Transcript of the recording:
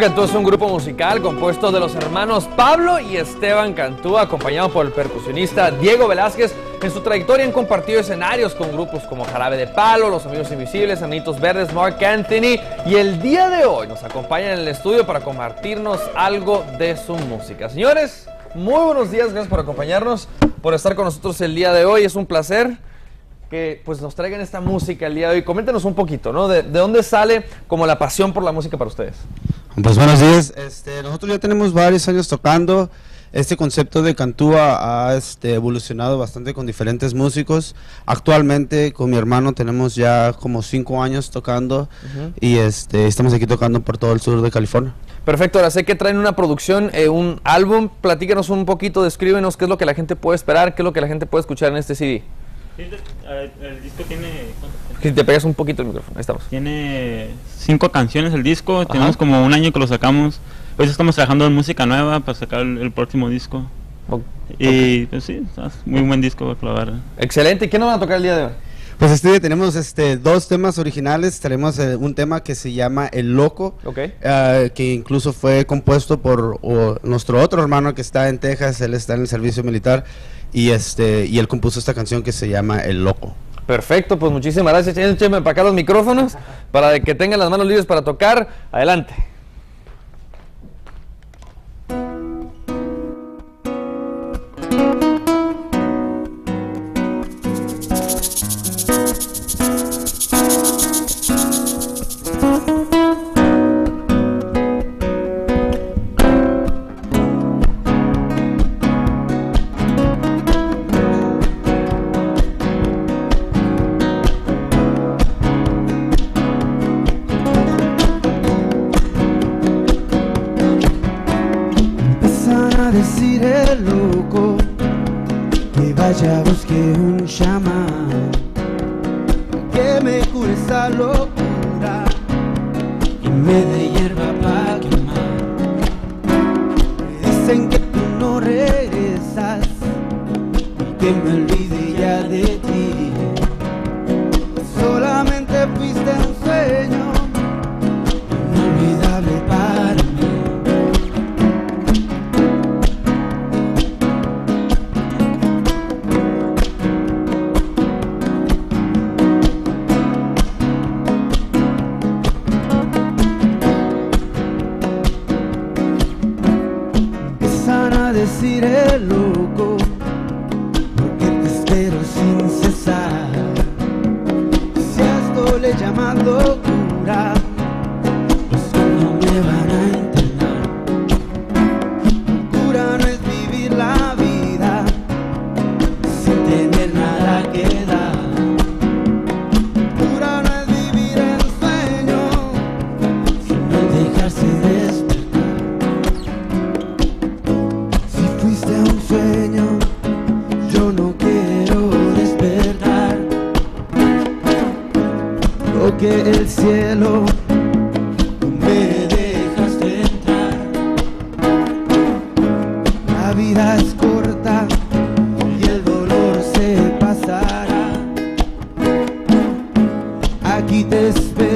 Cantú es un grupo musical compuesto de los hermanos Pablo y Esteban Cantú, acompañado por el percusionista Diego Velázquez. En su trayectoria han compartido escenarios con grupos como Jarabe de Palo, Los Amigos Invisibles, Anitos Verdes, Mark Anthony y el día de hoy nos acompañan en el estudio para compartirnos algo de su música. Señores, muy buenos días, gracias por acompañarnos, por estar con nosotros el día de hoy, es un placer que pues nos traigan esta música el día de hoy. Coméntenos un poquito, ¿no? De, de dónde sale como la pasión por la música para ustedes. Pues buenos días. Este, nosotros ya tenemos varios años tocando. Este concepto de Cantúa ha este, evolucionado bastante con diferentes músicos. Actualmente con mi hermano tenemos ya como cinco años tocando y este, estamos aquí tocando por todo el sur de California. Perfecto, ahora sé que traen una producción, eh, un álbum. Platícanos un poquito, descríbenos qué es lo que la gente puede esperar, qué es lo que la gente puede escuchar en este CD. Sí, eh, el disco tiene. Si te pegas un poquito el micrófono, ahí estamos. Tiene cinco canciones el disco. Tenemos como un año que lo sacamos. Hoy estamos trabajando en música nueva para sacar el, el próximo disco. O- Y pues sí, es muy buen disco, la verdad. Excelente, ¿y qué nos van a tocar el día de hoy? Pues este día tenemos este, dos temas originales. Tenemos eh, un tema que se llama El Loco. Ok. eh, que incluso fue compuesto por o, nuestro otro hermano que está en Texas, él está en el servicio militar y este y él compuso esta canción que se llama El Loco. Perfecto, pues muchísimas gracias. Échenme para acá los micrófonos para que tengan las manos libres para tocar. Adelante. Loco que vaya busque un chamán que me cure esa locura y me dé hierba para quemar. Dicen que tú no regresas y que me empiezan a decir el loco porque te espero sin cesar. Si a esto le llaman locura pues no me van a internar locura no es vivir la vida sin tener nada que dar. Locura no es vivir el sueño sino dejarse despertar Que el cielo me dejaste entrar. La vida es corta y el dolor se pasará. Aquí te espero.